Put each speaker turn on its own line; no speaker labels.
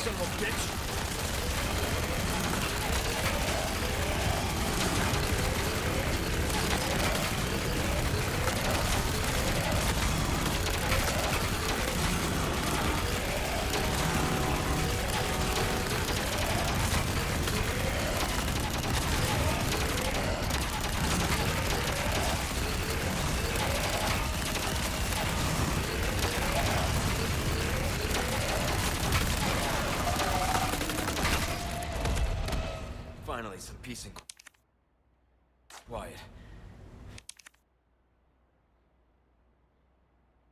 son of a bitch! Finally, some peace and quiet.